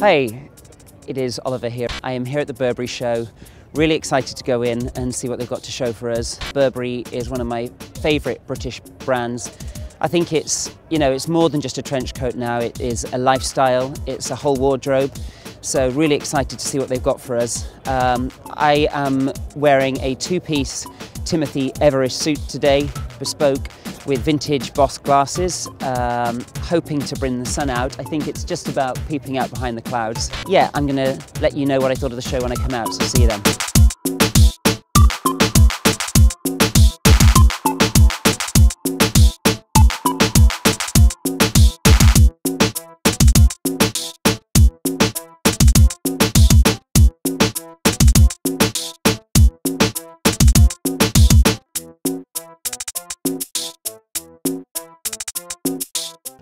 Hey, it is Oliver here. I am here at the Burberry show. Really excited to go in and see what they've got to show for us. Burberry is one of my favourite British brands. I think it's, you know, it's more than just a trench coat now. It is a lifestyle, it's a whole wardrobe. So really excited to see what they've got for us. Um, I am wearing a two-piece Timothy Everest suit today, bespoke with vintage Boss glasses, um, hoping to bring the sun out. I think it's just about peeping out behind the clouds. Yeah, I'm gonna let you know what I thought of the show when I come out, so see you then.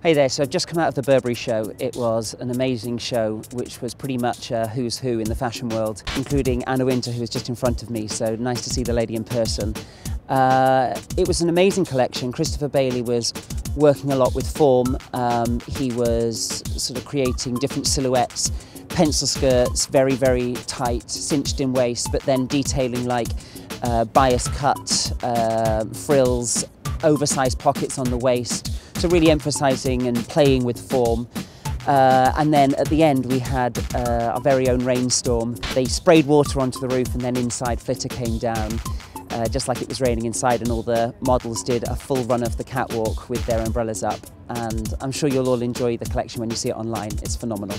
Hey there, so I've just come out of the Burberry show. It was an amazing show, which was pretty much a who's who in the fashion world, including Anna Wintour, who was just in front of me, so nice to see the lady in person. Uh, it was an amazing collection. Christopher Bailey was working a lot with form. Um, he was sort of creating different silhouettes, pencil skirts, very, very tight, cinched in waist, but then detailing like uh, bias cut, uh, frills, oversized pockets on the waist. So really emphasising and playing with form. Uh, and then at the end we had uh, our very own rainstorm. They sprayed water onto the roof and then inside flitter came down. Uh, just like it was raining inside and all the models did a full run of the catwalk with their umbrellas up and I'm sure you'll all enjoy the collection when you see it online. It's phenomenal.